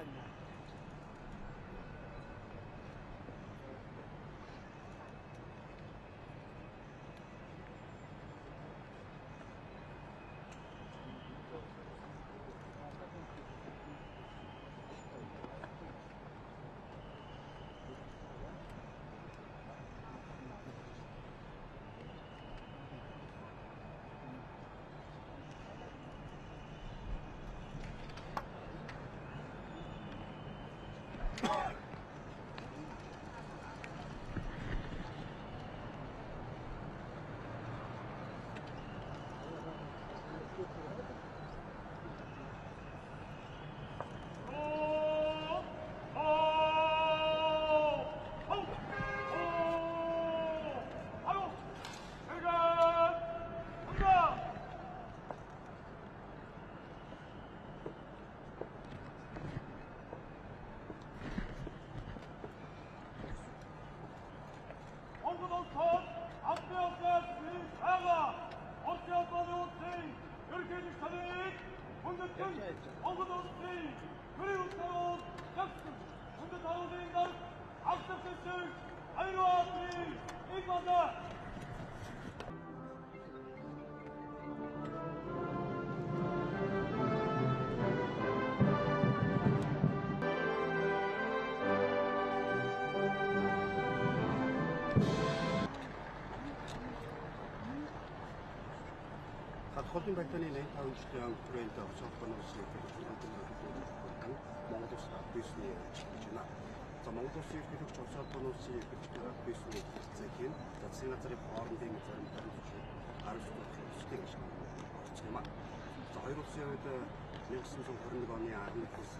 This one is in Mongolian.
Tanya. Монгол Холбооны байдлын 85 жилийн хүрээнд холбооны улсын төлөвлөлтөнд Монгол улс бизнесний ажиллаж байна. За Монгол улсын ерөнхийлөгч холбооны улсын ерөнхийлөгч бизнесний хэсгийн засгийн газрын хоорондын зарим баримтчид арга зүйн орчих юм а. За хоёр улсын хувьд 1921 оны 11 сарын